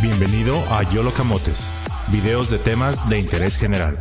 Bienvenido a Yolo Camotes, videos de temas de interés general.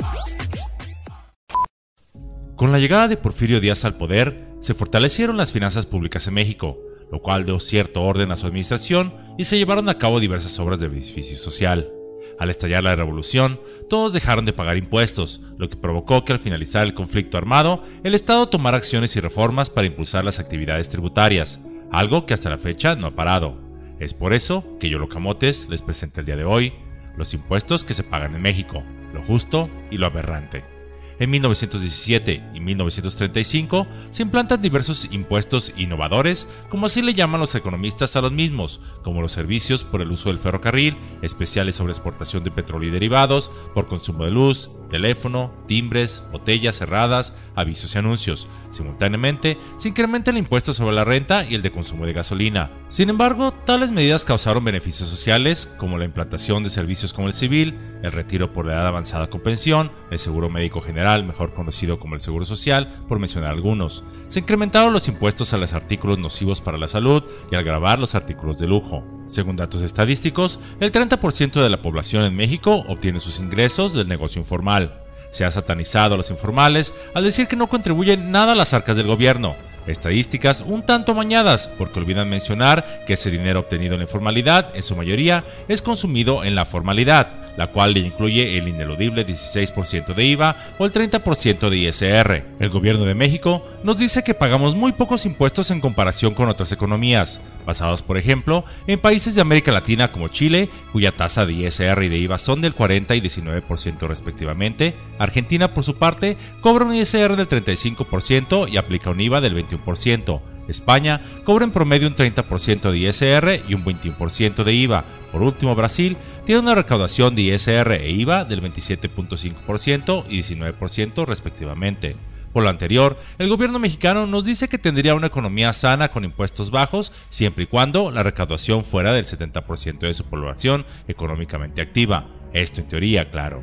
Con la llegada de Porfirio Díaz al poder, se fortalecieron las finanzas públicas en México, lo cual dio cierto orden a su administración y se llevaron a cabo diversas obras de beneficio social. Al estallar la revolución, todos dejaron de pagar impuestos, lo que provocó que al finalizar el conflicto armado, el Estado tomara acciones y reformas para impulsar las actividades tributarias, algo que hasta la fecha no ha parado. Es por eso que Yolo Camotes les presenta el día de hoy los impuestos que se pagan en México, lo justo y lo aberrante. En 1917 y 1935 se implantan diversos impuestos innovadores, como así le llaman los economistas a los mismos, como los servicios por el uso del ferrocarril, especiales sobre exportación de petróleo y derivados, por consumo de luz, teléfono, timbres, botellas cerradas, avisos y anuncios. Simultáneamente, se incrementa el impuesto sobre la renta y el de consumo de gasolina. Sin embargo, tales medidas causaron beneficios sociales, como la implantación de servicios como el civil, el retiro por la edad avanzada con pensión, el seguro médico general, mejor conocido como el seguro social, por mencionar algunos. Se incrementaron los impuestos a los artículos nocivos para la salud y al grabar los artículos de lujo. Según datos estadísticos, el 30% de la población en México obtiene sus ingresos del negocio informal. Se ha satanizado a los informales al decir que no contribuyen nada a las arcas del gobierno. Estadísticas un tanto mañadas porque olvidan mencionar que ese dinero obtenido en la informalidad en su mayoría es consumido en la formalidad la cual incluye el ineludible 16% de IVA o el 30% de ISR. El gobierno de México nos dice que pagamos muy pocos impuestos en comparación con otras economías, basados por ejemplo en países de América Latina como Chile, cuya tasa de ISR y de IVA son del 40 y 19% respectivamente. Argentina, por su parte, cobra un ISR del 35% y aplica un IVA del 21%. España cobra en promedio un 30% de ISR y un 21% de IVA. Por último, Brasil tiene una recaudación de ISR e IVA del 27.5% y 19% respectivamente. Por lo anterior, el gobierno mexicano nos dice que tendría una economía sana con impuestos bajos siempre y cuando la recaudación fuera del 70% de su población económicamente activa. Esto en teoría, claro.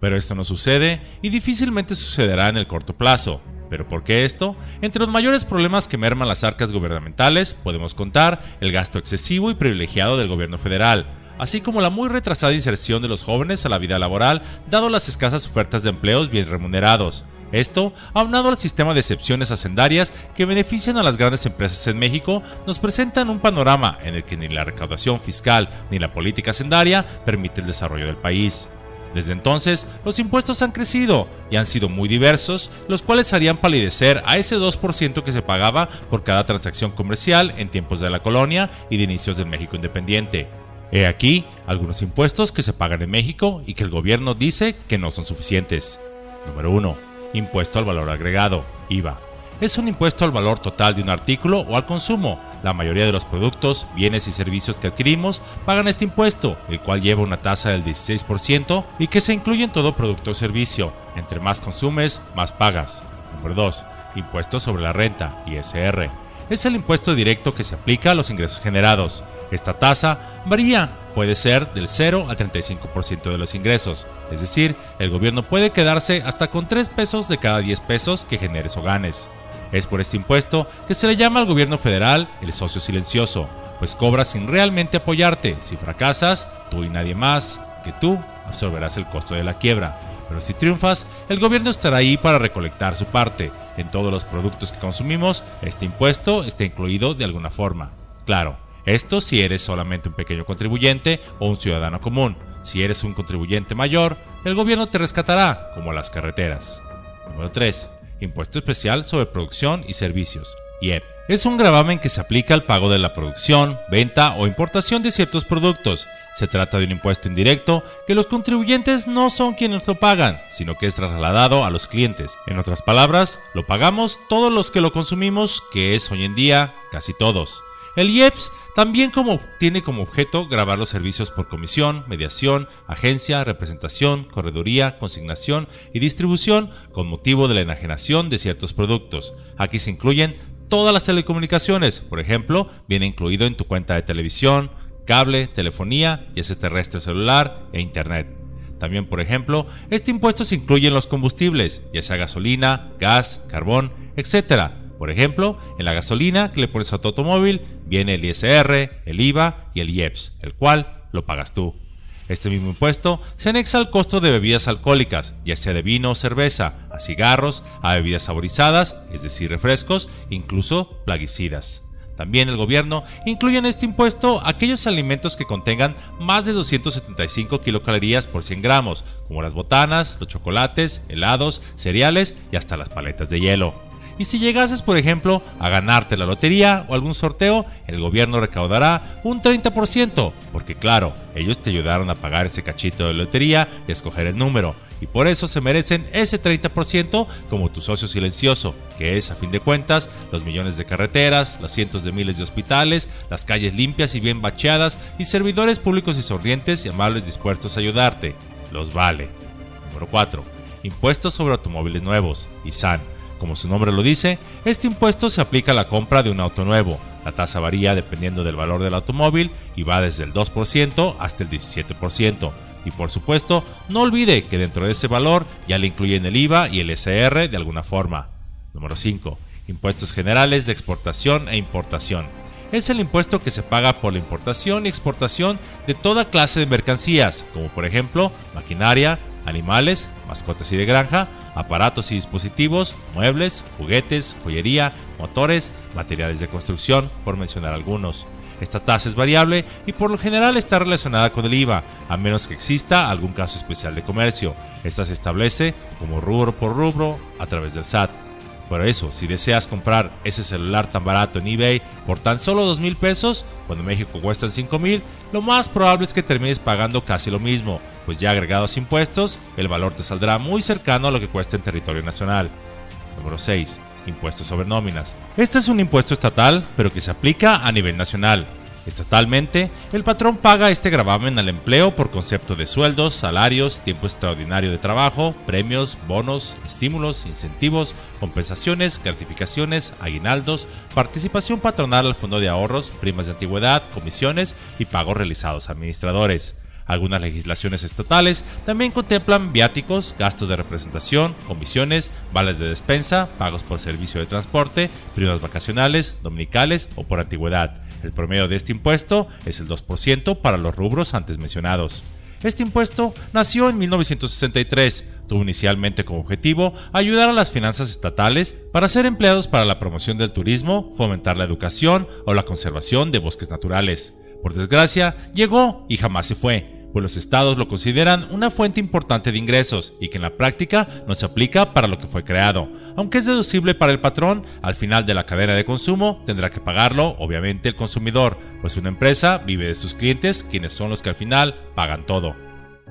Pero esto no sucede y difícilmente sucederá en el corto plazo. ¿Pero por qué esto? Entre los mayores problemas que merman las arcas gubernamentales podemos contar el gasto excesivo y privilegiado del gobierno federal, así como la muy retrasada inserción de los jóvenes a la vida laboral dado las escasas ofertas de empleos bien remunerados. Esto, aunado al sistema de excepciones hacendarias que benefician a las grandes empresas en México, nos presentan un panorama en el que ni la recaudación fiscal ni la política hacendaria permite el desarrollo del país. Desde entonces, los impuestos han crecido y han sido muy diversos, los cuales harían palidecer a ese 2% que se pagaba por cada transacción comercial en tiempos de la colonia y de inicios del México independiente. He aquí algunos impuestos que se pagan en México y que el gobierno dice que no son suficientes. Número 1. Impuesto al valor agregado, IVA es un impuesto al valor total de un artículo o al consumo. La mayoría de los productos, bienes y servicios que adquirimos pagan este impuesto, el cual lleva una tasa del 16% y que se incluye en todo producto o servicio. Entre más consumes, más pagas. Número 2. Impuesto sobre la renta, ISR. Es el impuesto directo que se aplica a los ingresos generados. Esta tasa varía, puede ser del 0 al 35% de los ingresos, es decir, el gobierno puede quedarse hasta con 3 pesos de cada 10 pesos que generes o ganes. Es por este impuesto que se le llama al gobierno federal el socio silencioso, pues cobra sin realmente apoyarte. Si fracasas, tú y nadie más que tú absorberás el costo de la quiebra. Pero si triunfas, el gobierno estará ahí para recolectar su parte. En todos los productos que consumimos, este impuesto está incluido de alguna forma. Claro, esto si eres solamente un pequeño contribuyente o un ciudadano común. Si eres un contribuyente mayor, el gobierno te rescatará, como las carreteras. Número 3. Impuesto Especial sobre Producción y Servicios, IEP. Es un gravamen que se aplica al pago de la producción, venta o importación de ciertos productos. Se trata de un impuesto indirecto que los contribuyentes no son quienes lo pagan, sino que es trasladado a los clientes. En otras palabras, lo pagamos todos los que lo consumimos, que es hoy en día casi todos. El IEPS también tiene como objeto grabar los servicios por comisión, mediación, agencia, representación, correduría, consignación y distribución con motivo de la enajenación de ciertos productos. Aquí se incluyen todas las telecomunicaciones, por ejemplo, viene incluido en tu cuenta de televisión, cable, telefonía, ya sea terrestre celular e internet. También, por ejemplo, este impuesto se incluye en los combustibles, ya sea gasolina, gas, carbón, etc. Por ejemplo, en la gasolina que le pones a tu automóvil viene el ISR, el IVA y el IEPS, el cual lo pagas tú. Este mismo impuesto se anexa al costo de bebidas alcohólicas, ya sea de vino o cerveza, a cigarros, a bebidas saborizadas, es decir, refrescos, incluso plaguicidas. También el gobierno incluye en este impuesto aquellos alimentos que contengan más de 275 kilocalorías por 100 gramos, como las botanas, los chocolates, helados, cereales y hasta las paletas de hielo. Y si llegases, por ejemplo, a ganarte la lotería o algún sorteo, el gobierno recaudará un 30%, porque claro, ellos te ayudaron a pagar ese cachito de lotería y escoger el número, y por eso se merecen ese 30% como tu socio silencioso, que es a fin de cuentas los millones de carreteras, los cientos de miles de hospitales, las calles limpias y bien bacheadas y servidores públicos y sonrientes y amables dispuestos a ayudarte. Los vale. Número 4. Impuestos sobre automóviles nuevos, ISAN como su nombre lo dice, este impuesto se aplica a la compra de un auto nuevo. La tasa varía dependiendo del valor del automóvil y va desde el 2% hasta el 17%. Y por supuesto, no olvide que dentro de ese valor ya le incluyen el IVA y el SR de alguna forma. Número 5. Impuestos generales de exportación e importación. Es el impuesto que se paga por la importación y exportación de toda clase de mercancías, como por ejemplo maquinaria, animales, mascotas y de granja, aparatos y dispositivos, muebles, juguetes, joyería, motores, materiales de construcción, por mencionar algunos. Esta tasa es variable y por lo general está relacionada con el IVA, a menos que exista algún caso especial de comercio. Esta se establece como rubro por rubro a través del SAT. Por eso, si deseas comprar ese celular tan barato en eBay por tan solo 2 mil pesos, cuando en México cuestan 5 mil, lo más probable es que termines pagando casi lo mismo, pues ya agregados impuestos, el valor te saldrá muy cercano a lo que cuesta en territorio nacional. Número 6. Impuestos sobre nóminas. Este es un impuesto estatal, pero que se aplica a nivel nacional. Estatalmente, el patrón paga este gravamen al empleo por concepto de sueldos, salarios, tiempo extraordinario de trabajo, premios, bonos, estímulos, incentivos, compensaciones, gratificaciones, aguinaldos, participación patronal al fondo de ahorros, primas de antigüedad, comisiones y pagos realizados a administradores. Algunas legislaciones estatales también contemplan viáticos, gastos de representación, comisiones, vales de despensa, pagos por servicio de transporte, primas vacacionales, dominicales o por antigüedad. El promedio de este impuesto es el 2% para los rubros antes mencionados. Este impuesto nació en 1963. Tuvo inicialmente como objetivo ayudar a las finanzas estatales para ser empleados para la promoción del turismo, fomentar la educación o la conservación de bosques naturales. Por desgracia, llegó y jamás se fue pues los estados lo consideran una fuente importante de ingresos y que en la práctica no se aplica para lo que fue creado. Aunque es deducible para el patrón, al final de la cadena de consumo tendrá que pagarlo obviamente el consumidor, pues una empresa vive de sus clientes, quienes son los que al final pagan todo.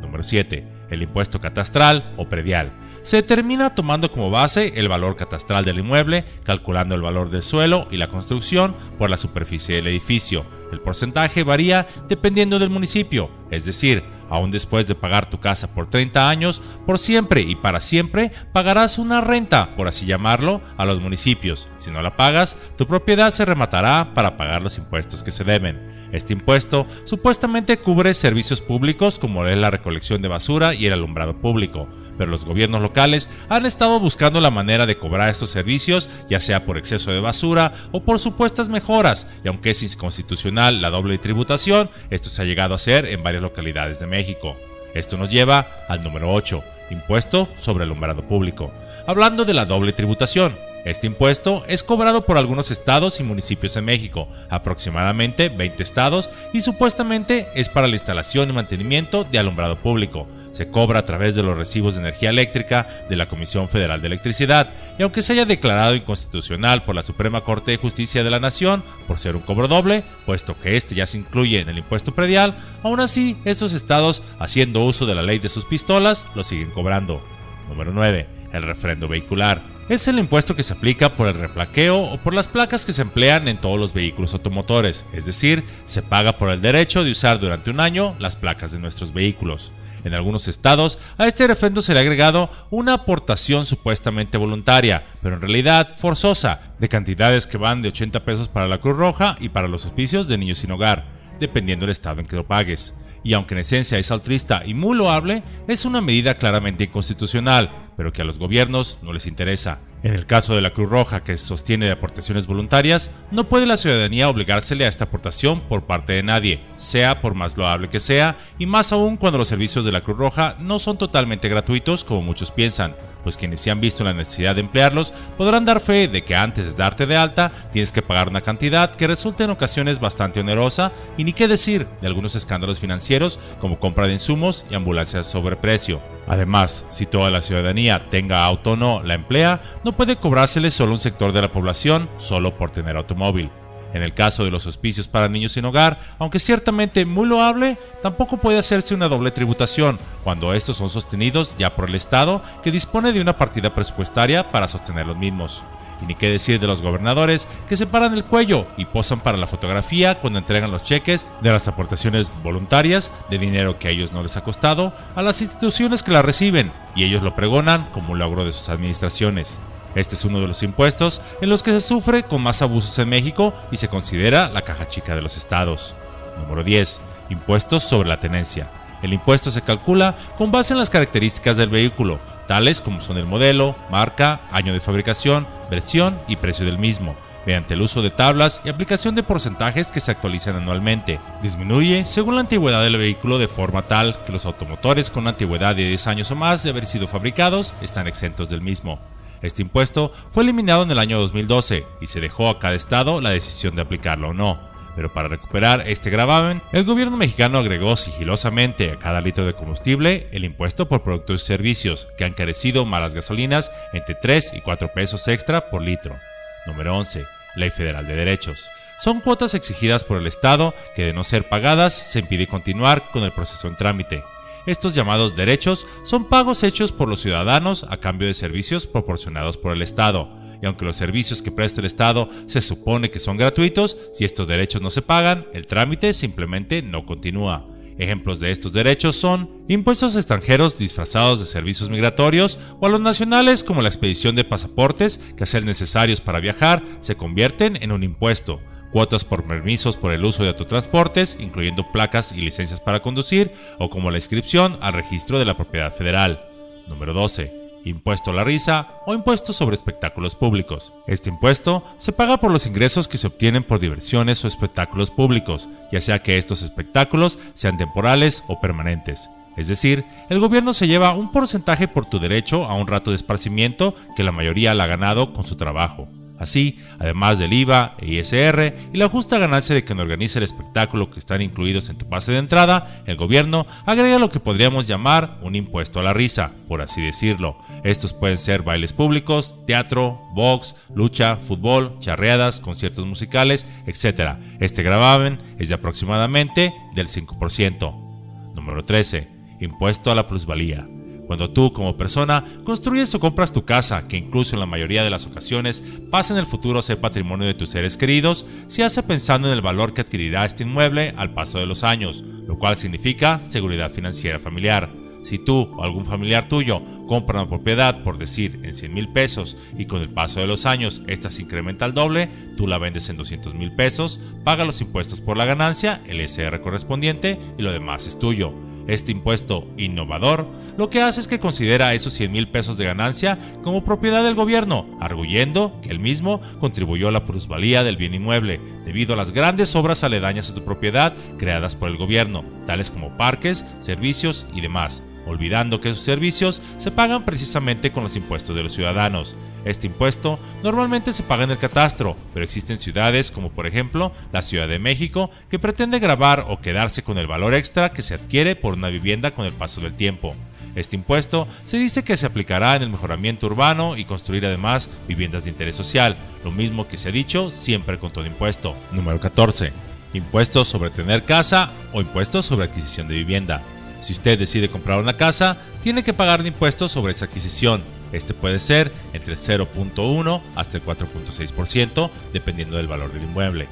Número 7. El impuesto catastral o predial. Se determina tomando como base el valor catastral del inmueble, calculando el valor del suelo y la construcción por la superficie del edificio el porcentaje varía dependiendo del municipio, es decir, aún después de pagar tu casa por 30 años, por siempre y para siempre pagarás una renta, por así llamarlo, a los municipios. Si no la pagas, tu propiedad se rematará para pagar los impuestos que se deben. Este impuesto supuestamente cubre servicios públicos como es la recolección de basura y el alumbrado público, pero los gobiernos locales han estado buscando la manera de cobrar estos servicios, ya sea por exceso de basura o por supuestas mejoras, y aunque es inconstitucional la doble tributación, esto se ha llegado a hacer en varias localidades de México. Esto nos lleva al número 8, impuesto sobre el alumbrado público. Hablando de la doble tributación, este impuesto es cobrado por algunos estados y municipios en México, aproximadamente 20 estados, y supuestamente es para la instalación y mantenimiento de alumbrado público. Se cobra a través de los recibos de energía eléctrica de la Comisión Federal de Electricidad, y aunque se haya declarado inconstitucional por la Suprema Corte de Justicia de la Nación por ser un cobro doble, puesto que este ya se incluye en el impuesto predial, aún así estos estados, haciendo uso de la ley de sus pistolas, lo siguen cobrando. Número 9. El refrendo vehicular es el impuesto que se aplica por el replaqueo o por las placas que se emplean en todos los vehículos automotores, es decir, se paga por el derecho de usar durante un año las placas de nuestros vehículos. En algunos estados, a este refrendo se le ha agregado una aportación supuestamente voluntaria, pero en realidad forzosa, de cantidades que van de 80 pesos para la Cruz Roja y para los hospicios de niños sin hogar, dependiendo del estado en que lo pagues. Y aunque en esencia es altruista y muy loable, es una medida claramente inconstitucional, pero que a los gobiernos no les interesa. En el caso de la Cruz Roja, que se sostiene de aportaciones voluntarias, no puede la ciudadanía obligársele a esta aportación por parte de nadie, sea por más loable que sea, y más aún cuando los servicios de la Cruz Roja no son totalmente gratuitos como muchos piensan, pues quienes se han visto la necesidad de emplearlos podrán dar fe de que antes de darte de alta tienes que pagar una cantidad que resulta en ocasiones bastante onerosa y ni qué decir de algunos escándalos financieros como compra de insumos y ambulancias sobre precio. Además, si toda la ciudadanía tenga auto o no la emplea, no puede cobrársele solo un sector de la población solo por tener automóvil. En el caso de los hospicios para niños sin hogar, aunque ciertamente muy loable, tampoco puede hacerse una doble tributación cuando estos son sostenidos ya por el Estado que dispone de una partida presupuestaria para sostener los mismos. Y ni qué decir de los gobernadores que se paran el cuello y posan para la fotografía cuando entregan los cheques de las aportaciones voluntarias de dinero que a ellos no les ha costado a las instituciones que la reciben y ellos lo pregonan como un logro de sus administraciones. Este es uno de los impuestos en los que se sufre con más abusos en México y se considera la caja chica de los estados. Número 10. Impuestos sobre la tenencia. El impuesto se calcula con base en las características del vehículo, tales como son el modelo, marca, año de fabricación, versión y precio del mismo, mediante el uso de tablas y aplicación de porcentajes que se actualizan anualmente. Disminuye según la antigüedad del vehículo de forma tal que los automotores con antigüedad de 10 años o más de haber sido fabricados están exentos del mismo. Este impuesto fue eliminado en el año 2012 y se dejó a cada estado la decisión de aplicarlo o no. Pero para recuperar este gravamen, el gobierno mexicano agregó sigilosamente a cada litro de combustible el impuesto por productos y servicios, que han carecido malas gasolinas entre 3 y 4 pesos extra por litro. Número 11. Ley Federal de Derechos. Son cuotas exigidas por el Estado que de no ser pagadas se impide continuar con el proceso en trámite. Estos llamados derechos son pagos hechos por los ciudadanos a cambio de servicios proporcionados por el Estado, y aunque los servicios que presta el Estado se supone que son gratuitos, si estos derechos no se pagan, el trámite simplemente no continúa. Ejemplos de estos derechos son impuestos extranjeros disfrazados de servicios migratorios o a los nacionales como la expedición de pasaportes que a ser necesarios para viajar se convierten en un impuesto, cuotas por permisos por el uso de autotransportes, incluyendo placas y licencias para conducir, o como la inscripción al registro de la propiedad federal. Número 12 impuesto a la risa o impuesto sobre espectáculos públicos. Este impuesto se paga por los ingresos que se obtienen por diversiones o espectáculos públicos, ya sea que estos espectáculos sean temporales o permanentes. Es decir, el gobierno se lleva un porcentaje por tu derecho a un rato de esparcimiento que la mayoría la ha ganado con su trabajo. Así, además del IVA e ISR y la justa ganancia de quien organiza el espectáculo que están incluidos en tu pase de entrada, el gobierno agrega lo que podríamos llamar un impuesto a la risa, por así decirlo. Estos pueden ser bailes públicos, teatro, box, lucha, fútbol, charreadas, conciertos musicales, etc. Este gravamen es de aproximadamente del 5%. Número 13. Impuesto a la plusvalía. Cuando tú como persona construyes o compras tu casa, que incluso en la mayoría de las ocasiones pasa en el futuro a ser patrimonio de tus seres queridos, se hace pensando en el valor que adquirirá este inmueble al paso de los años, lo cual significa seguridad financiera familiar. Si tú o algún familiar tuyo compra una propiedad, por decir, en 100 mil pesos y con el paso de los años esta se incrementa al doble, tú la vendes en 200 mil pesos, paga los impuestos por la ganancia, el SR correspondiente y lo demás es tuyo. Este impuesto innovador lo que hace es que considera esos 100 mil pesos de ganancia como propiedad del gobierno, arguyendo que el mismo contribuyó a la plusvalía del bien inmueble debido a las grandes obras aledañas a tu propiedad creadas por el gobierno, tales como parques, servicios y demás olvidando que esos servicios se pagan precisamente con los impuestos de los ciudadanos. Este impuesto normalmente se paga en el catastro, pero existen ciudades como por ejemplo la Ciudad de México que pretende grabar o quedarse con el valor extra que se adquiere por una vivienda con el paso del tiempo. Este impuesto se dice que se aplicará en el mejoramiento urbano y construir además viviendas de interés social, lo mismo que se ha dicho siempre con todo impuesto. Número 14. Impuestos sobre tener casa o impuestos sobre adquisición de vivienda. Si usted decide comprar una casa, tiene que pagar impuestos sobre esa adquisición. Este puede ser entre el 0.1 hasta el 4.6%, dependiendo del valor del inmueble.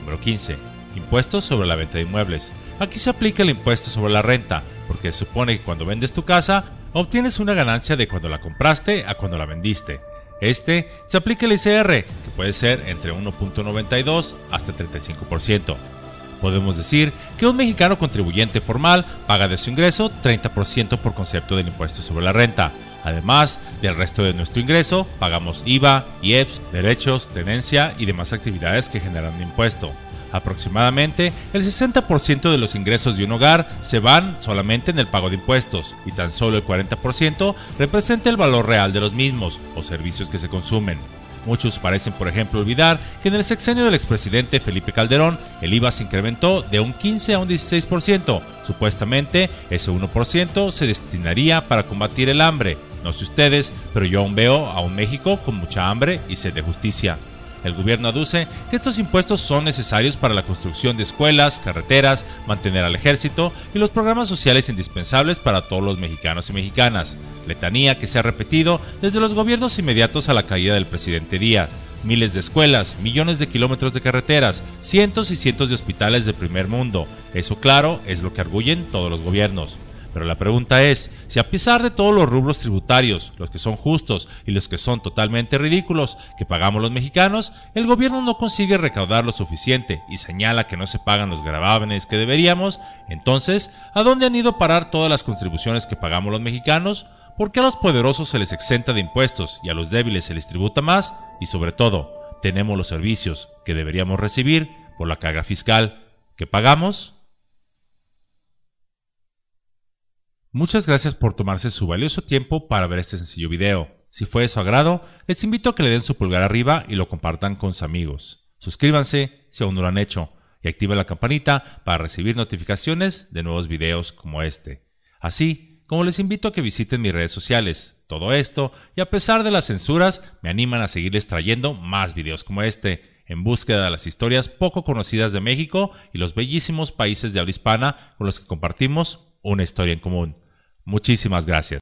Número 15. Impuestos sobre la venta de inmuebles. Aquí se aplica el impuesto sobre la renta, porque supone que cuando vendes tu casa, obtienes una ganancia de cuando la compraste a cuando la vendiste. Este se aplica el ICR, que puede ser entre 1.92 hasta el 35%. Podemos decir que un mexicano contribuyente formal paga de su ingreso 30% por concepto del impuesto sobre la renta. Además del resto de nuestro ingreso, pagamos IVA, IEPS, derechos, tenencia y demás actividades que generan impuesto. Aproximadamente el 60% de los ingresos de un hogar se van solamente en el pago de impuestos y tan solo el 40% representa el valor real de los mismos o servicios que se consumen. Muchos parecen, por ejemplo, olvidar que en el sexenio del expresidente Felipe Calderón el IVA se incrementó de un 15 a un 16%. Supuestamente, ese 1% se destinaría para combatir el hambre. No sé ustedes, pero yo aún veo a un México con mucha hambre y sed de justicia. El gobierno aduce que estos impuestos son necesarios para la construcción de escuelas, carreteras, mantener al ejército y los programas sociales indispensables para todos los mexicanos y mexicanas. Letanía que se ha repetido desde los gobiernos inmediatos a la caída del presidente Díaz. Miles de escuelas, millones de kilómetros de carreteras, cientos y cientos de hospitales de primer mundo. Eso claro es lo que arguyen todos los gobiernos. Pero la pregunta es, si a pesar de todos los rubros tributarios, los que son justos y los que son totalmente ridículos, que pagamos los mexicanos, el gobierno no consigue recaudar lo suficiente y señala que no se pagan los gravámenes que deberíamos, entonces, ¿a dónde han ido a parar todas las contribuciones que pagamos los mexicanos? ¿Por qué a los poderosos se les exenta de impuestos y a los débiles se les tributa más? Y sobre todo, ¿tenemos los servicios que deberíamos recibir por la carga fiscal que pagamos? Muchas gracias por tomarse su valioso tiempo para ver este sencillo video. Si fue de su agrado, les invito a que le den su pulgar arriba y lo compartan con sus amigos. Suscríbanse si aún no lo han hecho y activen la campanita para recibir notificaciones de nuevos videos como este. Así como les invito a que visiten mis redes sociales. Todo esto, y a pesar de las censuras, me animan a seguirles trayendo más videos como este, en búsqueda de las historias poco conocidas de México y los bellísimos países de habla hispana con los que compartimos una historia en común. Muchísimas gracias.